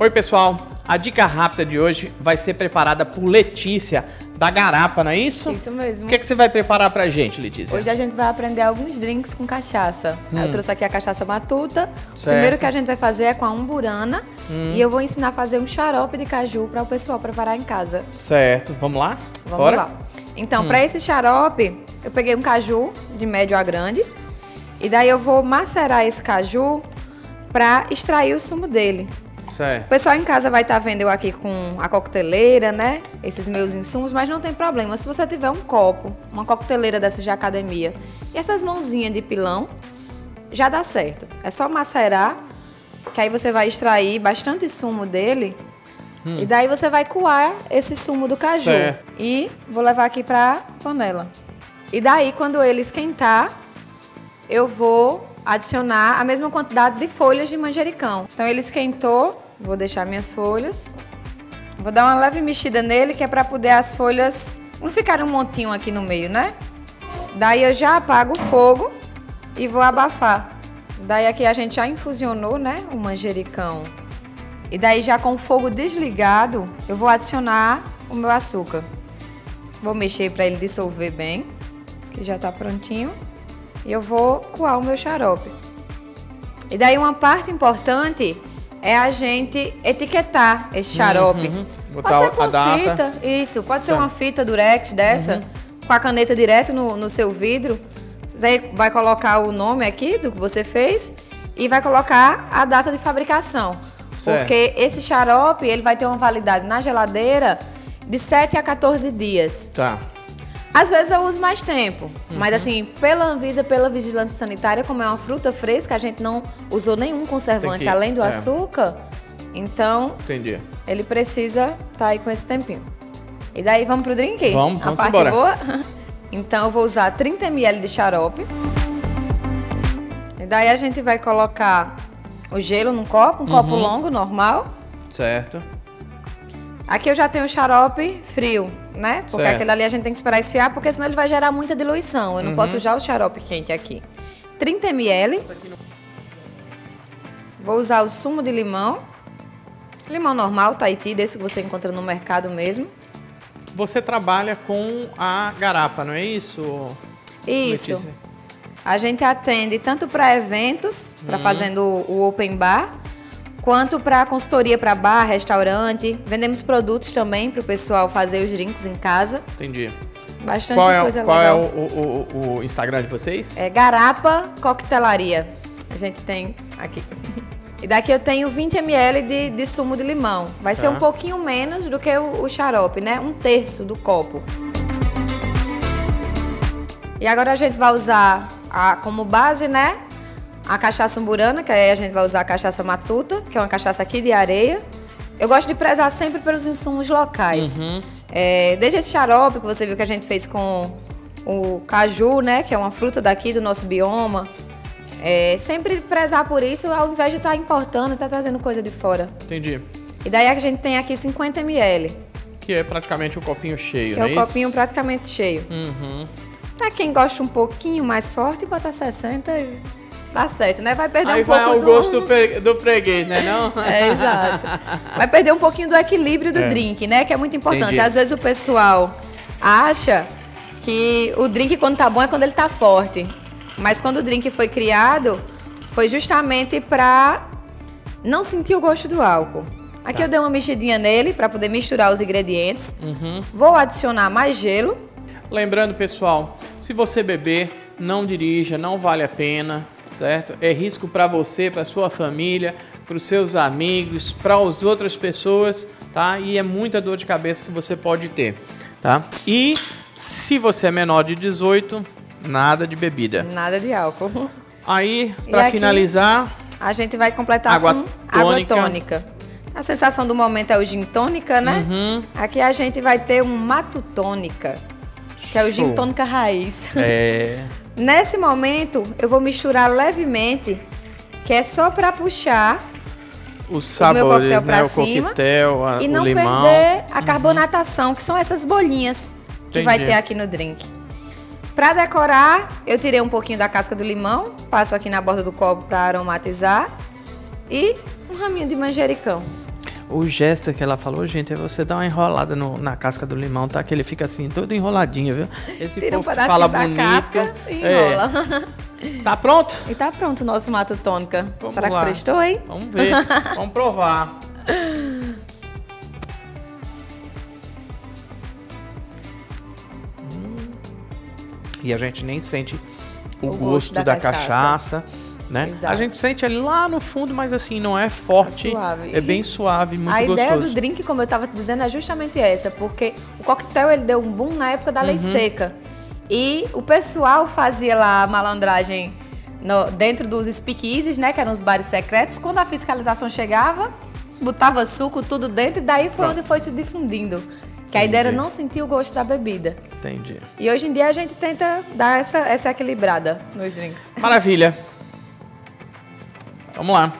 Oi, pessoal. A dica rápida de hoje vai ser preparada por Letícia, da Garapa, não é isso? Isso mesmo. O que, é que você vai preparar pra gente, Letícia? Hoje a gente vai aprender alguns drinks com cachaça. Hum. Eu trouxe aqui a cachaça matuta. O Certo. primeiro que a gente vai fazer é com a umburana. Hum. E eu vou ensinar a fazer um xarope de caju para o pessoal preparar em casa. Certo, vamos lá? Vamos Bora? lá. Então, Hum. para esse xarope, eu peguei um caju de médio a grande. E daí eu vou macerar esse caju para extrair o sumo dele. O Certo. pessoal em casa vai estar vendo eu aqui com a coqueteleira, né? Esses meus insumos, mas não tem problema. Se você tiver um copo, uma coqueteleira dessas de academia e essas mãozinhas de pilão, já dá certo. É só macerar, que aí você vai extrair bastante sumo dele. E daí você vai coar esse sumo do caju. Certo. E vou levar aqui pra panela. E daí, quando ele esquentar, eu vou adicionar a mesma quantidade de folhas de manjericão. Então ele esquentou, vou deixar minhas folhas. Vou dar uma leve mexida nele, que é para poder as folhas não ficarem um montinho aqui no meio, né? Daí eu já apago o fogo e vou abafar. Daí aqui a gente já infusionou, né, o manjericão. E daí já com o fogo desligado, eu vou adicionar o meu açúcar. Vou mexer para ele dissolver bem, que já tá prontinho. E eu vou coar o meu xarope. E daí uma parte importante é a gente etiquetar esse xarope. Uhum. Pode Botar ser com a data. fita, isso. Pode ser Tá. uma fita durex dessa, com a caneta direto no, no seu vidro. Você vai colocar o nome aqui do que você fez e vai colocar a data de fabricação. Certo. Porque esse xarope, ele vai ter uma validade na geladeira de 7 a 14 dias. Tá. Às vezes eu uso mais tempo, Uhum. mas assim, pela Anvisa, pela Vigilância Sanitária, como é uma fruta fresca, a gente não usou nenhum conservante que- além do é. açúcar, então Entendi. ele precisa estar aí com esse tempinho. E daí vamos pro drink? Vamos, A vamos parte embora. boa? Então eu vou usar 30 ml de xarope. E daí a gente vai colocar o gelo num copo, um copo Uhum. longo, normal. Certo. Aqui eu já tenho o xarope frio, né? Porque Certo. aquele ali a gente tem que esperar esfriar, porque senão ele vai gerar muita diluição. Eu não Uhum. posso usar o xarope quente aqui. 30 ml. Vou usar o sumo de limão. Limão normal, Tahiti, desse que você encontra no mercado mesmo. Você trabalha com a garapa, não é isso? Isso. Letícia? A gente atende tanto para eventos, para Uhum. fazendo o o open bar, quanto para consultoria para bar, restaurante. Vendemos produtos também para o pessoal fazer os drinks em casa. Entendi. Bastante Qual é, coisa qual é legal. o, o- o- o Instagram de vocês? É Garapa Coquetelaria. A gente tem aqui. E daqui eu tenho 20 ml de, de sumo de limão. Vai ser Tá. um pouquinho menos do que o, o xarope, né? Um terço do copo. E agora a gente vai usar a- como base, né? A cachaça umburana, que aí a gente vai usar a cachaça matuta, que é uma cachaça aqui de areia. Eu gosto de prezar sempre pelos insumos locais. Uhum. É, desde esse xarope que você viu que a gente fez com o caju, né? Que é uma fruta daqui do nosso bioma. É, sempre prezar por isso, ao invés de estar importando, estar trazendo coisa de fora. Entendi. E daí a gente tem aqui 50 ml, Que é praticamente um copinho cheio, que não é é o isso? copinho praticamente cheio. Uhum. Pra quem gosta um pouquinho mais forte, bota 60 e dá certo, né? Vai perder Aí um vai pouco do... gosto do, pre- do freguês, né não? É, exato. Vai perder um pouquinho do equilíbrio do É. drink, né? Que é muito importante. Entendi. Às vezes o pessoal acha que o drink quando tá bom é quando ele tá forte. Mas quando o drink foi criado, foi justamente pra não sentir o gosto do álcool. Aqui Tá. eu dei uma mexidinha nele pra poder misturar os ingredientes. Uhum. Vou adicionar mais gelo. Lembrando, pessoal, se você beber, não dirija, não vale a pena, certo? É risco para você, para sua família, para os seus amigos, para as outras pessoas, tá? E é muita dor de cabeça que você pode ter, tá? E se você é menor de 18, nada de bebida. Nada de álcool. Aí, para finalizar, A gente vai completar Água com água tônica. tônica. A sensação do momento é o gin tônica, né? uhum, Aqui a gente vai ter um mato tônica, que é o gin tônica raiz. é, Nesse momento, eu vou misturar levemente, que é só para puxar os sabores, coquetel pra né? O cima coquetel, a- e o não limão. perder a carbonatação, que são essas bolinhas que vai Entendi. ter aqui no drink. Para decorar, eu tirei um pouquinho da casca do limão, passo aqui na borda do copo para aromatizar e um raminho de manjericão. O gesto que ela falou, gente, é você dar uma enrolada no- na casca do limão, tá? Que ele fica assim, todo enroladinho, viu? Esse Tira um pedacinho fala da bonito. casca e é. enrola. Tá pronto? E tá pronto o nosso mato tônica. Vamos Será lá. que prestou, hein? Vamos ver. Vamos provar. Hum. E a gente nem sente o, O gosto, gosto da, da cachaça, né? Exato. A gente sente ali lá no fundo, mas assim, não é forte. É suave. É bem suave, muito a ideia gostoso. do drink, como eu tava te dizendo, é justamente essa, porque o coquetel ele deu um boom na época da lei Uhum. seca. E o pessoal fazia lá a malandragem no- dentro dos speakeasies, né, que eram os bares secretos. Quando a fiscalização chegava, botava suco tudo dentro e daí foi Pronto. onde foi se difundindo. Que a ideia era não sentir o gosto da bebida. Entendi. E hoje em dia a gente tenta dar essa, essa equilibrada nos drinks. Maravilha. Vamos lá.